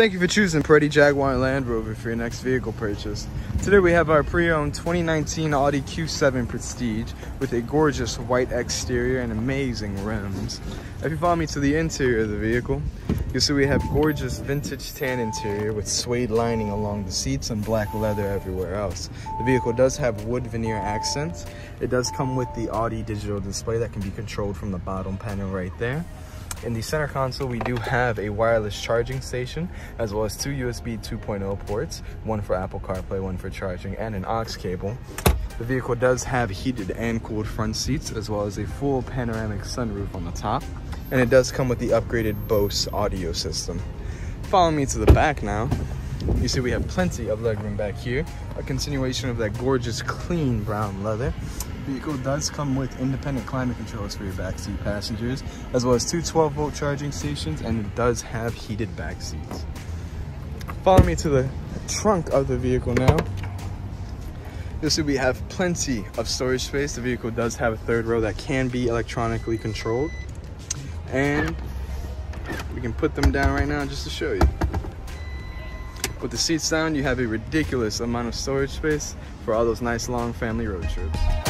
Thank you for choosing Paretti Jaguar Land Rover for your next vehicle purchase. Today we have our pre-owned 2019 Audi Q7 Prestige with a gorgeous white exterior and amazing rims. If you follow me to the interior of the vehicle, you'll see we have gorgeous vintage tan interior with suede lining along the seats and black leather everywhere else. The vehicle does have wood veneer accents. It does come with the Audi digital display that can be controlled from the bottom panel right there. In the center console, we do have a wireless charging station, as well as two USB 2.0 ports, one for Apple CarPlay, one for charging, and an aux cable. The vehicle does have heated and cooled front seats, as well as a full panoramic sunroof on the top. And it does come with the upgraded Bose audio system. Follow me to the back now. You see we have plenty of legroom back here, a continuation of that gorgeous clean brown leather vehicle does come with independent climate controls for your backseat passengers, as well as two 12 volt charging stations, and it does have heated back seats. Follow me to the trunk of the vehicle now. You'll see we have plenty of storage space. The vehicle does have a third row that can be electronically controlled. And we can put them down right now just to show you. With the seats down, you have a ridiculous amount of storage space for all those nice long family road trips.